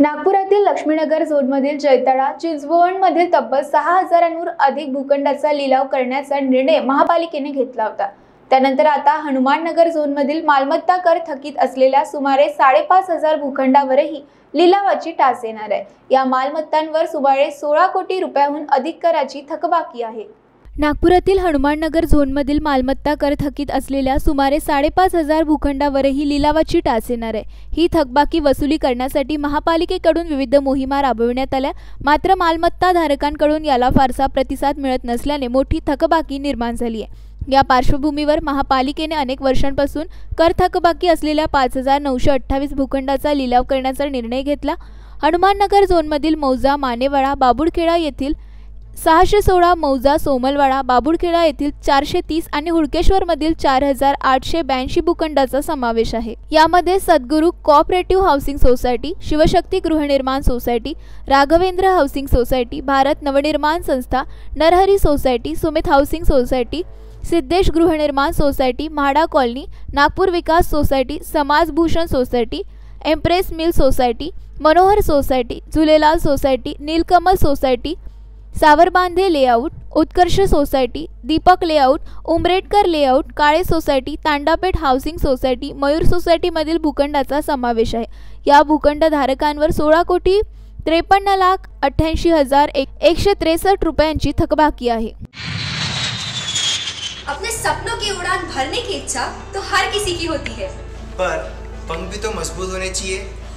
नागपुरातील लक्ष्मीनगर झोनमधील जैतळा चिंचवणमधील तब्बल सहा हजारांवर अधिक भूखंडाचा लिलाव करण्याचा निर्णय महापालिकेने घेतला होता. त्यानंतर आता हनुमाननगर झोनमधील मालमत्ता कर थकीत असलेल्या सुमारे साडेपाच हजार भूखंडावरही लिलावाची टाच येणार आहे. या मालमत्तांवर सुमारे सोळा कोटी रुपयाहून अधिक कराची थकबाकी आहे. नागपुरातील हनुमाननगर झोनमधील मालमत्ता कर थकीत असलेल्या सुमारे साडेपाच हजार भूखंडावरही लिलावाची टाच येणार आहे. ही थकबाकी वसुली करण्यासाठी महापालिकेकडून विविध मोहिमा राबविण्यात आल्या. मात्र मालमत्ता धारकांकडून याला फारसा प्रतिसाद मिळत नसल्याने मोठी थकबाकी निर्माण झाली आहे. या पार्श्वभूमीवर महापालिकेने अनेक वर्षांपासून कर थकबाकी असलेल्या पाच हजार नऊशे अठ्ठावीस भूखंडाचा लिलाव करण्याचा निर्णय घेतला. हनुमाननगर झोनमधील मौजा मानेवाडा बाबुडखेडा येथील सहाशे सोळा मौजा सोमलवाडा बाबुळखेडा येथील चारशे तीस आणि हुडकेश्वरमधील चार हजार आठशे ब्याऐंशी भूखंडाचा समावेश आहे. यामध्ये सद्गुरू कॉपरेटिव्ह हाऊसिंग सोसायटी शिवशक्ती गृहनिर्माण society Raghavendra housing society Bharat Navnirman संस्था Narhari society Sumit housing society Siddhesh गृहनिर्माण society MHADA colony Nagpur Vikas society Samajbhushan society Empress mill society Manohar society Jhulelal society Neelkamal society Savarbandhe layout Utkarsh society Deepak layout Umredkar layout Kale society Tandapeth housing society Mayur सोसायटीमधील भूखंडाचा समावेश आहे. या भूखंडधारकांवर सोळा कोटी त्रेपन्न लाख अठ्ठ्याऐंशी हजार एक एकशे त्रेसष्ट रुपयांची थकबाकी आहे. अपने सपनों की उड़ान भरने की इच्छा तो हर किसी की होती है। पर पंख भी तो मजबूत होने चाहिए।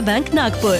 bank Nagpur